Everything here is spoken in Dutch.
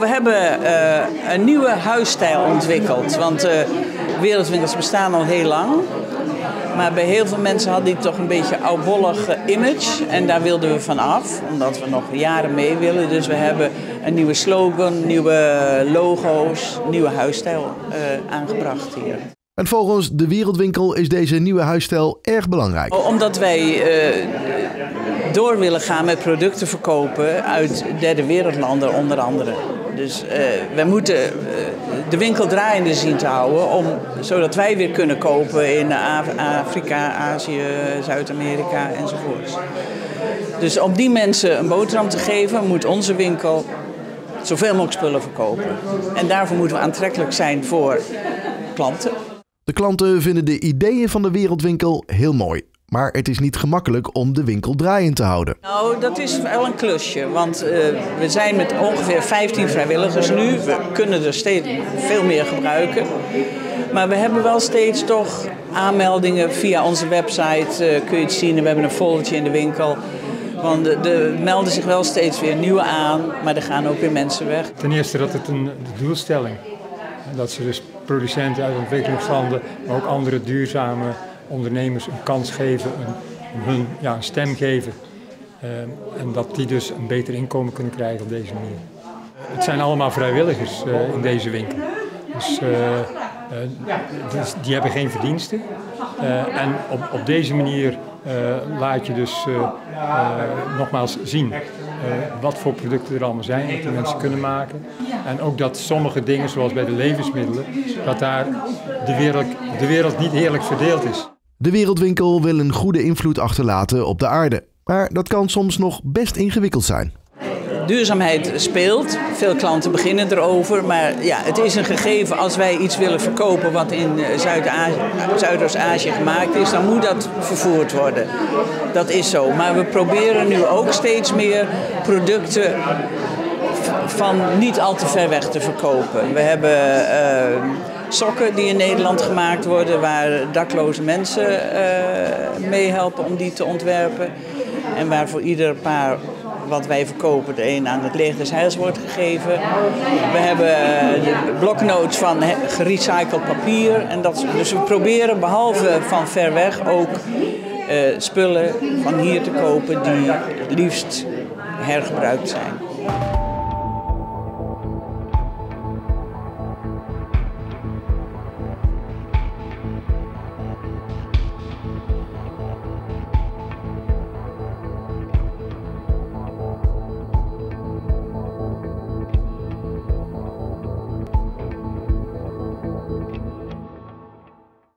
We hebben uh, een nieuwe huisstijl ontwikkeld. Want uh, wereldwinkels bestaan al heel lang. Maar bij heel veel mensen had die toch een beetje oudbollig image. En daar wilden we van af, omdat we nog jaren mee willen. Dus we hebben een nieuwe slogan, nieuwe logo's, nieuwe huisstijl uh, aangebracht hier. En volgens de Wereldwinkel is deze nieuwe huisstijl erg belangrijk. Omdat wij uh, door willen gaan met producten verkopen uit derde wereldlanden onder andere. Dus uh, wij moeten uh, de winkel draaiende zien te houden, om, zodat wij weer kunnen kopen in Afrika, Azië, Zuid-Amerika enzovoort. Dus om die mensen een boterham te geven, moet onze winkel zoveel mogelijk spullen verkopen. En daarvoor moeten we aantrekkelijk zijn voor klanten. De klanten vinden de ideeën van de Wereldwinkel heel mooi. Maar het is niet gemakkelijk om de winkel draaiend te houden. Nou, dat is wel een klusje. Want uh, we zijn met ongeveer 15 vrijwilligers nu. We kunnen er steeds veel meer gebruiken. Maar we hebben wel steeds toch aanmeldingen via onze website. Uh, kun je het zien. We hebben een foldertje in de winkel. Want er melden zich wel steeds weer nieuwe aan, maar er gaan ook weer mensen weg. Ten eerste dat het een de doelstelling dat ze dus producenten uit ontwikkelingslanden, maar ook andere duurzame ondernemers een kans geven, een, hun ja, een stem geven. Uh, en dat die dus een beter inkomen kunnen krijgen op deze manier. Het zijn allemaal vrijwilligers uh, in deze winkel. Dus, dus, die hebben geen verdiensten. en op, op deze manier laat je dus nogmaals zien wat voor producten er allemaal zijn, wat die mensen kunnen maken. En ook dat sommige dingen, zoals bij de levensmiddelen, dat daar de wereld, de wereld niet eerlijk verdeeld is. De Wereldwinkel wil een goede invloed achterlaten op de aarde. Maar dat kan soms nog best ingewikkeld zijn. Duurzaamheid speelt. Veel klanten beginnen erover. Maar ja, het is een gegeven als wij iets willen verkopen wat in Zuidoost-Azië gemaakt is, dan moet dat vervoerd worden. Dat is zo. Maar we proberen nu ook steeds meer producten van niet al te ver weg te verkopen. We hebben uh, sokken die in Nederland gemaakt worden, waar dakloze mensen uh, meehelpen om die te ontwerpen. En waar voor ieder paar wat wij verkopen, de een aan het des heils wordt gegeven. We hebben de bloknotes van gerecycled papier. En dat, dus we proberen behalve van ver weg ook uh, spullen van hier te kopen die liefst hergebruikt zijn.